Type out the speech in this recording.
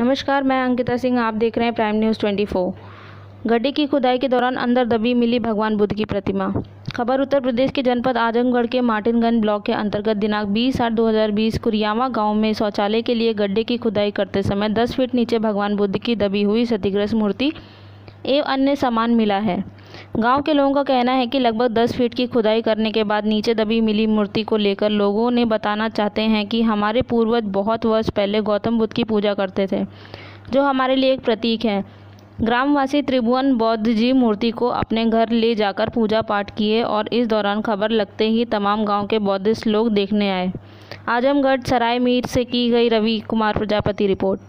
नमस्कार, मैं अंकिता सिंह, आप देख रहे हैं प्राइम न्यूज़ 24 गड्ढे की खुदाई के दौरान अंदर दबी मिली भगवान बुद्ध की प्रतिमा। खबर, उत्तर प्रदेश के जनपद आजमगढ़ के मार्टिनगंज ब्लॉक के अंतर्गत दिनांक 20 आठ 2020 कुरियावा गाँव में शौचालय के लिए गड्ढे की खुदाई करते समय 10 फीट नीचे भगवान बुद्ध की दबी हुई क्षतिग्रस्त मूर्ति एवं अन्य सामान मिला है। गाँव के लोगों का कहना है कि लगभग 10 फीट की खुदाई करने के बाद नीचे दबी मिली मूर्ति को लेकर लोगों ने बताना चाहते हैं कि हमारे पूर्वज बहुत वर्ष पहले गौतम बुद्ध की पूजा करते थे, जो हमारे लिए एक प्रतीक है। ग्रामवासी त्रिभुवन बौद्ध जी मूर्ति को अपने घर ले जाकर पूजा पाठ किए और इस दौरान खबर लगते ही तमाम गाँव के बौद्धिस्ट लोग देखने आए। आजमगढ़ सराय मीर से की गई रवि कुमार प्रजापति रिपोर्ट।